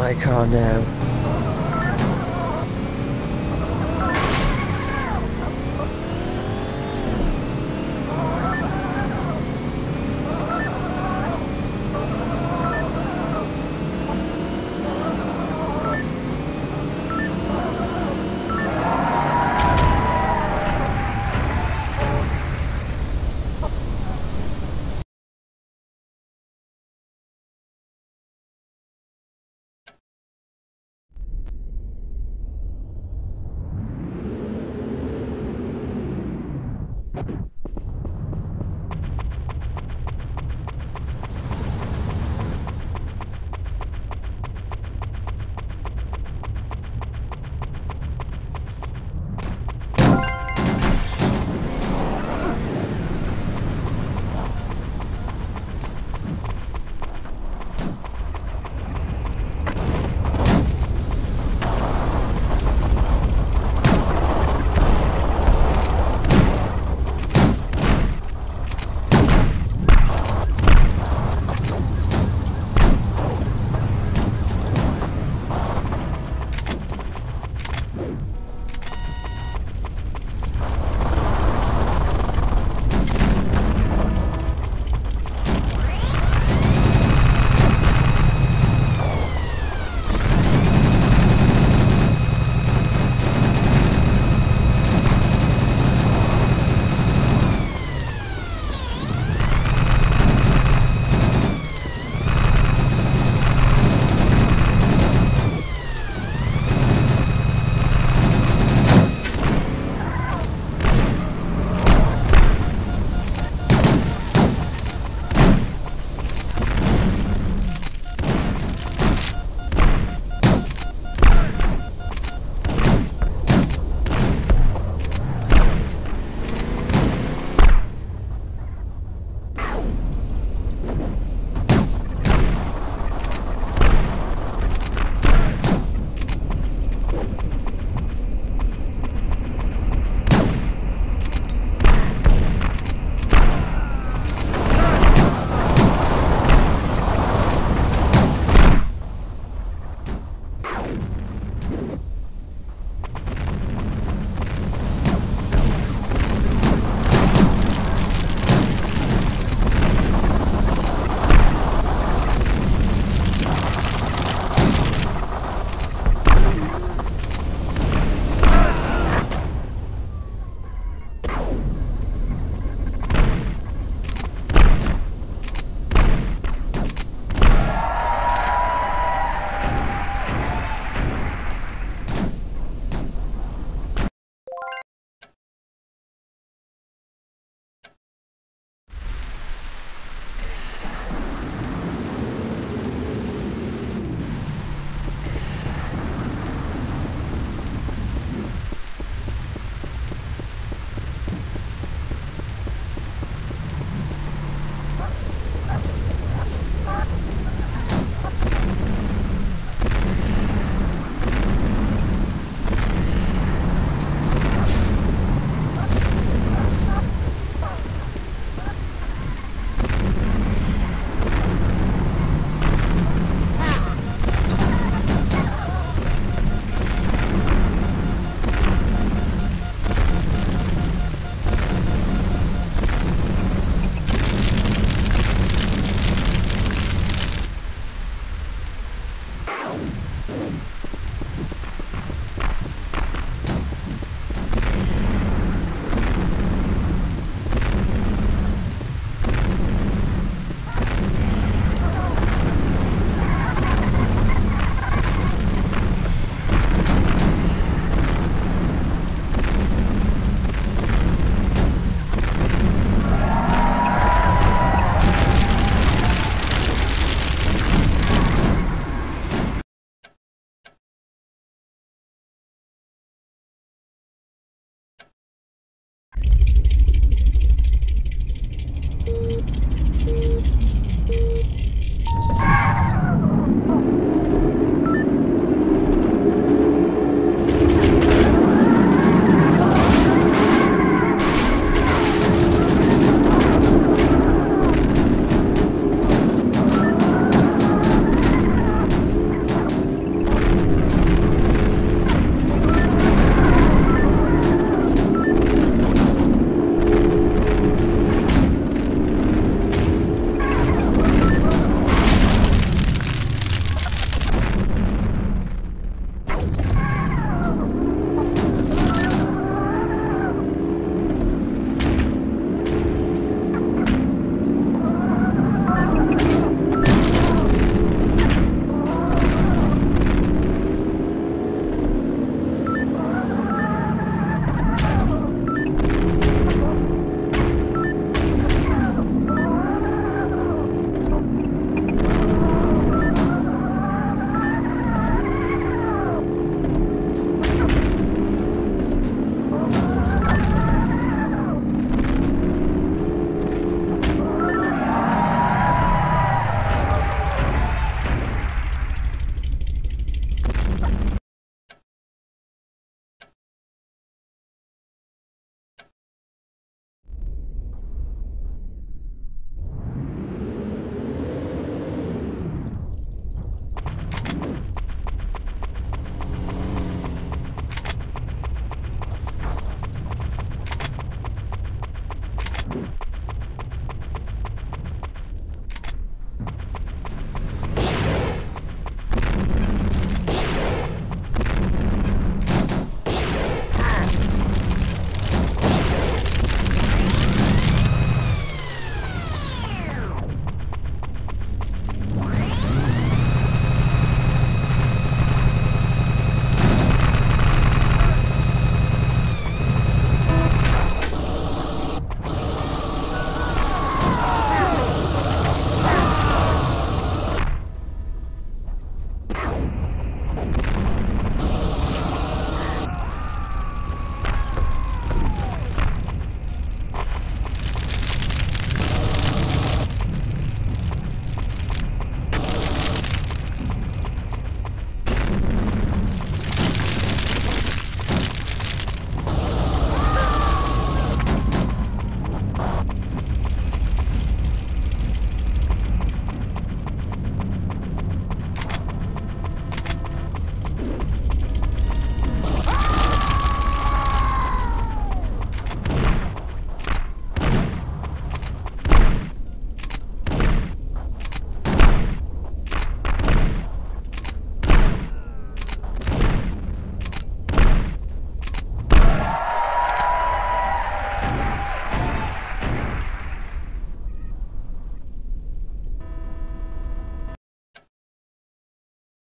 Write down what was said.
my car now.